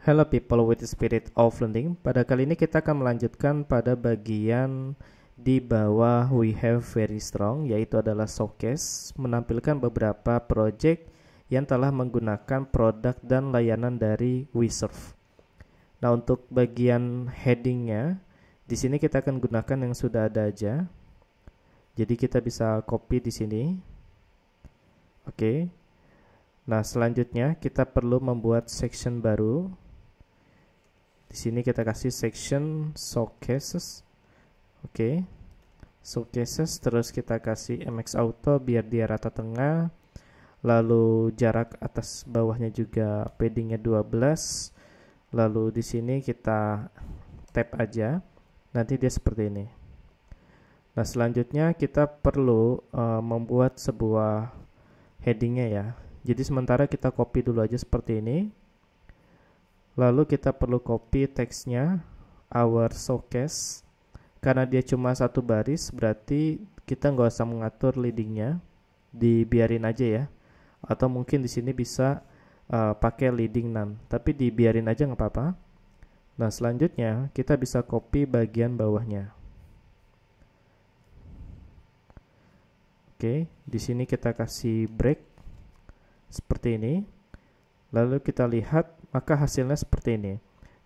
Hello people with the spirit of learning. Pada kali ini kita akan melanjutkan pada bagian di bawah we have very strong yaitu adalah showcase menampilkan beberapa project yang telah menggunakan produk dan layanan dari WeServe. Nah, untuk bagian headingnya di sini kita akan gunakan yang sudah ada aja. Jadi kita bisa copy di sini. Oke. Nah, selanjutnya kita perlu membuat section baru di sini kita kasih section showcases. Oke. Okay. showcases terus kita kasih mx auto biar dia rata tengah. Lalu jarak atas bawahnya juga paddingnya 12 lalu di sini kita tap aja. Nanti dia seperti ini. Nah selanjutnya kita perlu uh, membuat sebuah headingnya ya. Jadi sementara kita copy dulu aja seperti ini Lalu kita perlu copy teksnya our showcase. Karena dia cuma satu baris berarti kita nggak usah mengatur leadingnya. Dibiarin aja ya. Atau mungkin di sini bisa uh, pakai leading none. Tapi dibiarin aja nggak apa-apa. Nah selanjutnya kita bisa copy bagian bawahnya. Oke di sini kita kasih break seperti ini. Lalu kita lihat maka hasilnya seperti ini.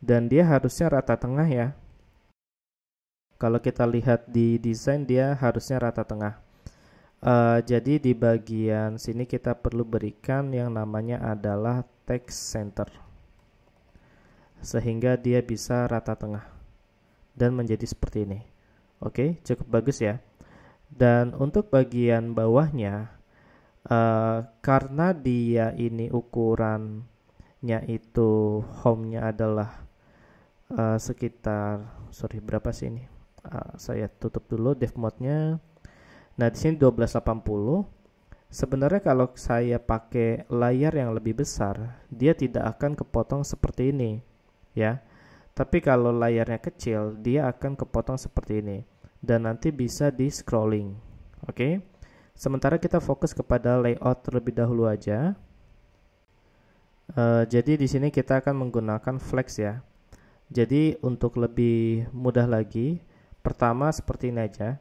Dan dia harusnya rata tengah ya. Kalau kita lihat di desain dia harusnya rata tengah. Uh, jadi di bagian sini kita perlu berikan yang namanya adalah text center. Sehingga dia bisa rata tengah. Dan menjadi seperti ini. Oke, cukup bagus ya. Dan untuk bagian bawahnya, uh, karena dia ini ukuran nya itu home-nya adalah uh, sekitar sorry berapa sih ini? Uh, saya tutup dulu dev mode-nya. Nah di sini 1280 sebenarnya kalau saya pakai layar yang lebih besar dia tidak akan kepotong seperti ini ya. Tapi kalau layarnya kecil dia akan kepotong seperti ini. Dan nanti bisa di scrolling oke? Okay? sementara kita fokus kepada layout terlebih dahulu aja Uh, jadi di sini kita akan menggunakan flex ya. Jadi untuk lebih mudah lagi, pertama seperti ini aja.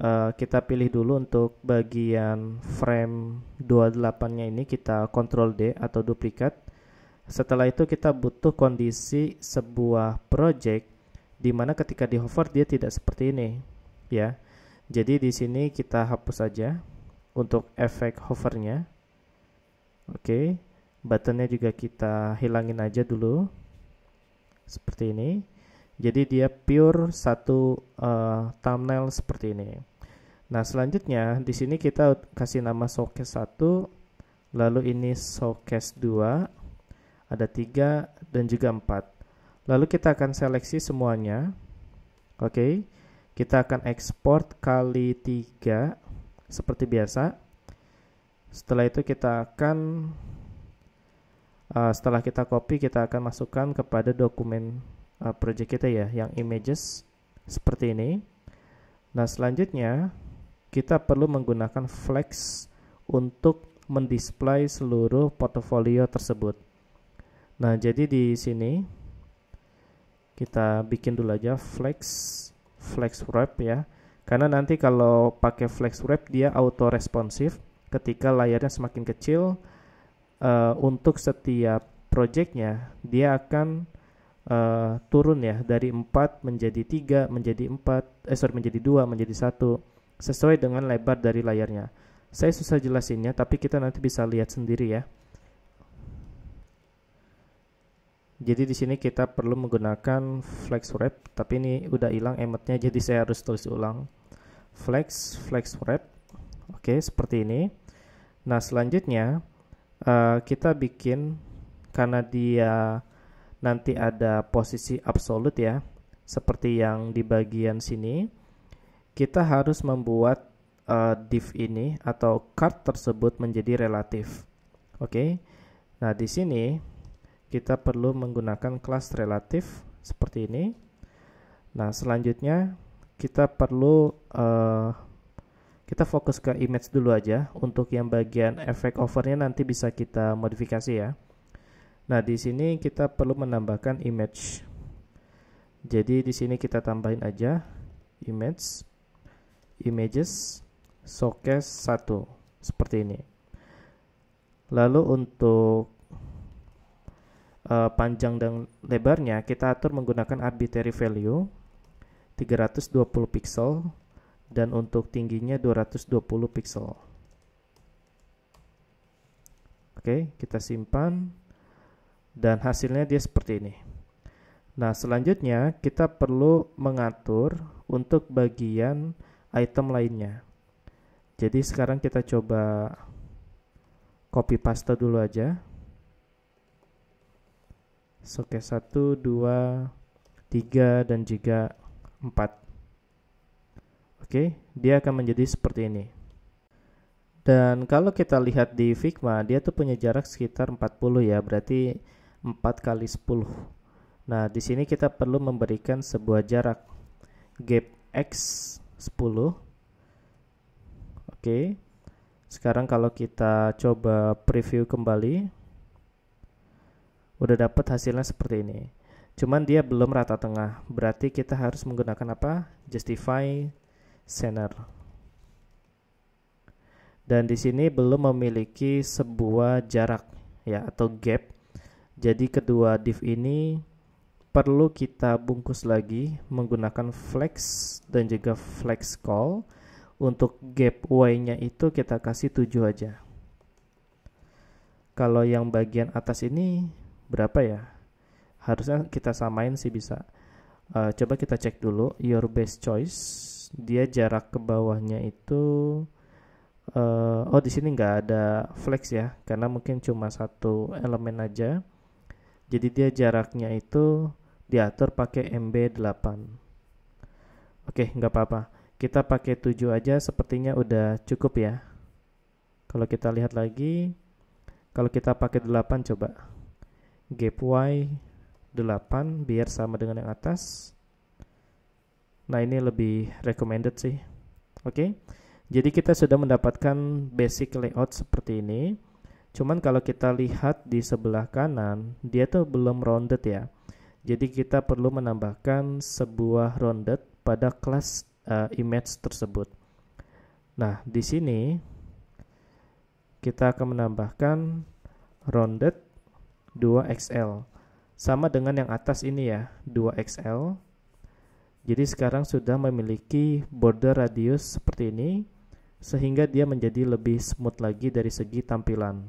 Uh, kita pilih dulu untuk bagian frame 28-nya ini kita Ctrl D atau duplikat. Setelah itu kita butuh kondisi sebuah project di mana ketika di hover dia tidak seperti ini, ya. Jadi di sini kita hapus saja untuk efek hovernya. Oke. Okay buttonnya juga kita hilangin aja dulu. Seperti ini. Jadi dia pure satu uh, thumbnail seperti ini. Nah selanjutnya di sini kita kasih nama showcase 1 lalu ini showcase 2 ada tiga dan juga empat. Lalu kita akan seleksi semuanya. Oke okay. kita akan export kali tiga seperti biasa. Setelah itu kita akan uh, setelah kita copy kita akan masukkan kepada dokumen uh, project kita ya yang images seperti ini. Nah selanjutnya kita perlu menggunakan flex untuk mendisplay seluruh portofolio tersebut. Nah jadi di sini kita bikin dulu aja flex flex wrap ya. Karena nanti kalau pakai flex wrap dia auto responsif ketika layarnya semakin kecil uh, untuk setiap projectnya dia akan uh, turun ya dari 4 menjadi 3 menjadi 4 eh sorry menjadi 2 menjadi 1 sesuai dengan lebar dari layarnya. Saya susah jelasinnya tapi kita nanti bisa lihat sendiri ya. Jadi di sini kita perlu menggunakan flex wrap tapi ini udah hilang emotnya jadi saya harus tulis ulang. Flex flex wrap. Oke seperti ini. Nah selanjutnya uh, kita bikin karena dia nanti ada posisi absolut ya seperti yang di bagian sini kita harus membuat uh, div ini atau card tersebut menjadi relatif oke okay? nah di sini kita perlu menggunakan kelas relatif seperti ini nah selanjutnya kita perlu uh, kita fokus ke image dulu aja untuk yang bagian efek overnya nanti bisa kita modifikasi ya Nah, di sini kita perlu menambahkan image. Jadi di sini kita tambahin aja image images showcase 1 seperti ini. Lalu untuk uh, panjang dan lebarnya kita atur menggunakan arbitrary value 320 pixel dan untuk tingginya 220 pixel. Oke, kita simpan dan hasilnya dia seperti ini. Nah, selanjutnya kita perlu mengatur untuk bagian item lainnya. Jadi sekarang kita coba copy paste dulu aja. Oke, 1, 2, 3, dan juga 4. Oke, dia akan menjadi seperti ini. Dan kalau kita lihat di Figma, dia tuh punya jarak sekitar 40 ya, berarti 4 kali 10. Nah, di sini kita perlu memberikan sebuah jarak gap X 10. Oke. Sekarang kalau kita coba preview kembali, udah dapat hasilnya seperti ini. Cuman dia belum rata tengah, berarti kita harus menggunakan apa? Justify center dan di sini belum memiliki sebuah jarak ya atau gap. Jadi kedua div ini perlu kita bungkus lagi menggunakan flex dan juga flex call. Untuk gap y-nya itu kita kasih 7 aja. Kalau yang bagian atas ini berapa ya? Harusnya kita samain sih bisa. Uh, coba kita cek dulu your best choice. Dia jarak ke bawahnya itu uh, oh di sini nggak ada flex ya karena mungkin cuma satu elemen aja. Jadi dia jaraknya itu diatur pakai MB8 oke nggak apa-apa. Kita pakai 7 aja sepertinya udah cukup ya. Kalau kita lihat lagi kalau kita pakai 8 coba. Gap Y 8 biar sama dengan yang atas nah ini lebih recommended sih oke okay. Jadi kita sudah mendapatkan basic layout seperti ini. Cuman kalau kita lihat di sebelah kanan, dia tuh belum rounded ya. Jadi kita perlu menambahkan sebuah rounded pada kelas uh, image tersebut. Nah, di sini kita akan menambahkan rounded 2XL. Sama dengan yang atas ini ya, 2XL. Jadi sekarang sudah memiliki border radius seperti ini sehingga dia menjadi lebih smooth lagi dari segi tampilan.